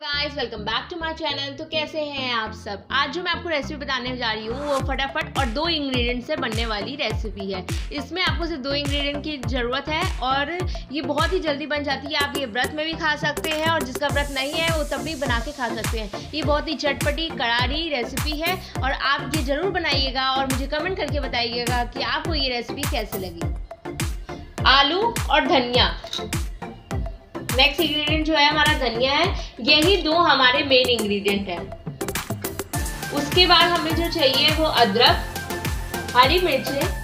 Guys welcome back to my channel तो कैसे हैं आप सब? आज जो मैं आपको रेसिपी बताने जा रही हूँ, वो फटाफट और दो इंग्रेडिएंट से बनने वाली रेसिपी है। इसमें आपको सिर्फ़ दो इंग्रेडिएंट की ज़रूरत है और ये बहुत ही जल्दी बन जाती है। आप ये व्रत में भी खा सकते हैं और जिसका व्रत नहीं है, वो तब भी बना के खा सकते हैं। ये बहुत ही चटपटी, करारी रेसिपी है और आप ये ज़रूर बनाइएगा और मुझे कमेंट करके बताइएगा कि आपको ये रेसिपी कैसे लगी। आलू और धनिया। नेक्स्ट इंग्रेडिएंट जो है हमारा धनिया है, यही दो हमारे मेन इंग्रेडिएंट है। उसके बाद हमें जो चाहिए वो अदरक, हरी मिर्चें।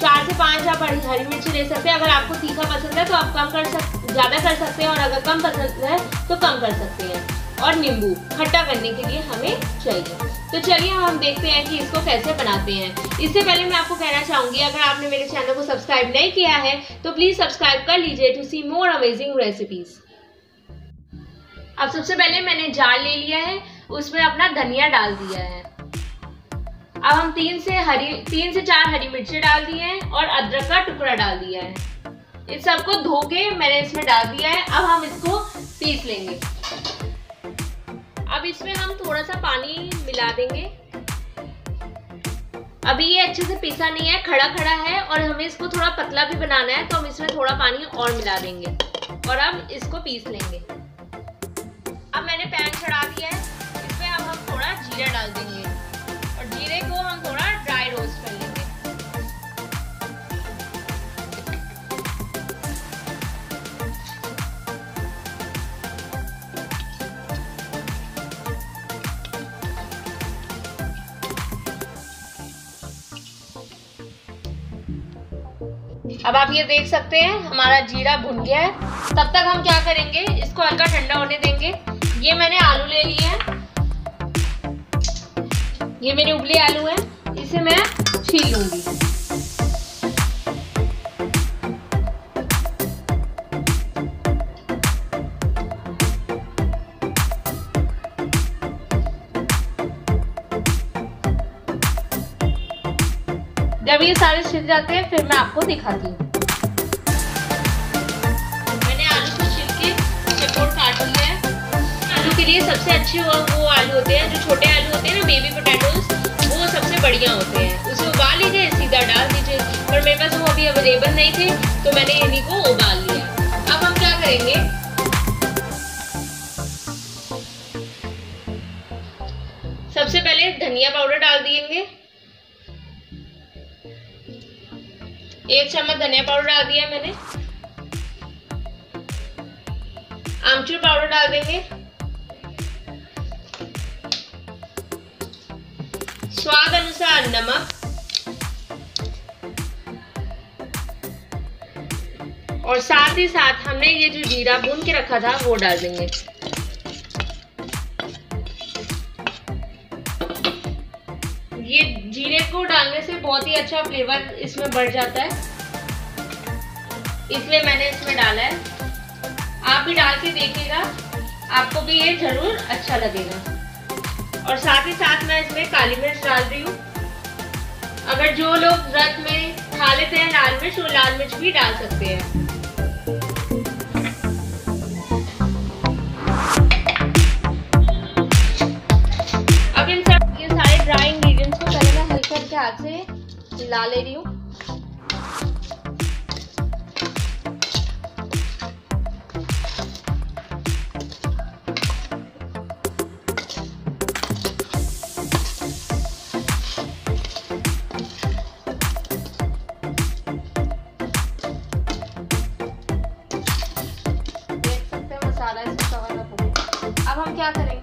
चार से पाँच आप हरी मिर्ची ले सकते हैं। अगर आपको तीखा पसंद है तो आप कम कर सक, ज़्यादा कर सकते हैं और अगर कम पसंद है तो कम कर सकते हैं। और नींबू खट्टा करने के लिए हमें चाहिए। तो चलिए हम देखते हैं कि इसको कैसे बनाते हैं। इससे पहले मैं आपको कहना चाहूँगी, अगर आपने मेरे चैनल को सब्सक्राइब नहीं किया है तो प्लीज़ सब्सक्राइब कर लीजिए to see more amazing recipes अब सबसे पहले मैंने जार ले लिया है, उसमें अपना धनिया डाल दिया है। अब हम तीन से हरी, तीन से चार हरी मिर्ची डाल दिए हैं और अदरक का टुकड़ा डाल दिया है। इस सबको धो के मैंने इसमें डाल दिया है। अब हम इसको पीस लेंगे। अब इसमें हम थोड़ा सा पानी मिला देंगे। अभी ये अच्छे से पीसा नहीं है, खड़ा खड़ा है और हमें इसको थोड़ा पतला भी बनाना है तो हम इसमें थोड़ा पानी और मिला देंगे और अब इसको पीस लेंगे। अब आप ये देख सकते हैं, हमारा जीरा भुन गया है। तब तक हम क्या करेंगे, इसको हल्का ठंडा होने देंगे। ये मैंने आलू ले लिए हैं। ये मेरे उबले आलू हैं। इसे मैं छील लूँगी। जब ये सारे छिल जाते हैं, फिर मैं आपको दिखाती हूँ। मैंने आलू को छिल के चकोर काट लिया है। आलू के लिए सबसे अच्छे वो वो आलू होते हैं, जो छोटे आलू होते हैं ना बेबी पोटैटोज वो सबसे बढ़िया होते हैं। उसे उबाल लीजिए, सीधा डाल दीजिए। पर मेरे पास वो अभी अवेलेबल नहीं थे तो मैंने इन्हीं को उबाल लिया अब हम क्या करेंगे? सबसे पहले धनिया पाउडर डाल देंगे एक चम्मच धनिया पाउडर डाल दिया मैंने। आमचूर पाउडर डाल देंगे। स्वाद अनुसार नमक। और साथ ही साथ हमने ये जो जीरा भून के रखा था, वो डाल देंगे। ये जीरे को डालने से बहुत ही अच्छा फ्लेवर इसमें बढ़ जाता है। इसलिए मैंने इसमें डाला है। आप भी डाल के देखिएगा। आपको भी ये ज़रूर अच्छा लगेगा। और साथ ही साथ मैं इसमें काली मिर्च डाल रही हूँ। अगर जो लोग व्रत में खा लेते हैं, लाल मिर्च वो लाल मिर्च भी डाल सकते हैं। के हाथ से हिला ले रही हूँ। अब हम क्या करेंगे?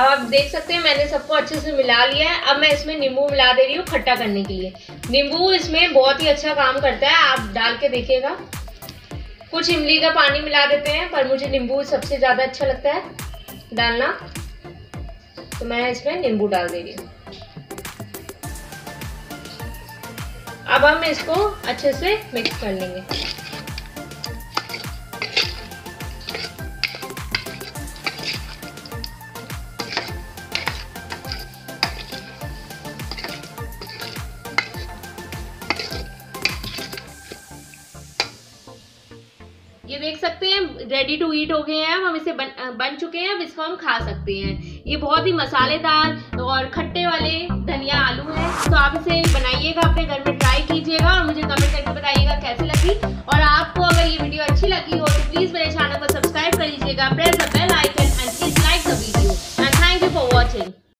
अब आप देख सकते हैं, मैंने सबको अच्छे से मिला लिया है। अब मैं इसमें नींबू मिला दे रही हूँ खट्टा करने के लिए। नींबू इसमें बहुत ही अच्छा काम करता है, आप डाल के देखिएगा। कुछ इमली का पानी मिला देते हैं, पर मुझे नींबू सबसे ज़्यादा अच्छा लगता है डालना। तो मैं इसमें नींबू डाल दे रही हूँ। अब हम इसको अच्छे से मिक्स कर लेंगे। ये देख सकते हैं रेडी टू ईट हो गए हैं हम इसे बन, बन चुके हैं अब इसको हम खा सकते हैं। ये बहुत ही मसालेदार और खट्टे वाले धनिया आलू है। तो आप इसे बनाइएगा अपने घर में ट्राई कीजिएगा और मुझे कमेंट करके बताइएगा कैसी लगी। और आपको अगर ये वीडियो अच्छी लगी हो तो प्लीज़ मेरे चैनल को सब्सक्राइब कर लीजिएगा प्रेस